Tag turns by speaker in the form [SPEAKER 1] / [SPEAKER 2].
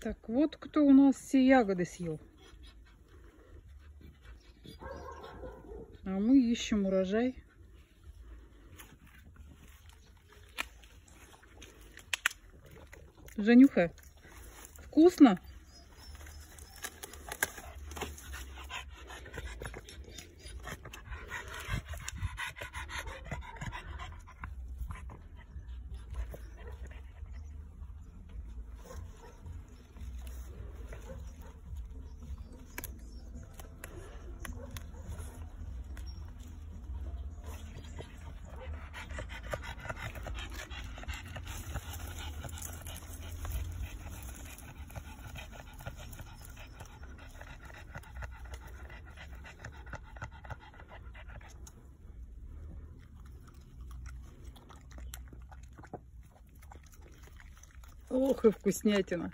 [SPEAKER 1] Так, вот кто у нас все ягоды съел. А мы ищем урожай. Женюха, вкусно? Ох и вкуснятина.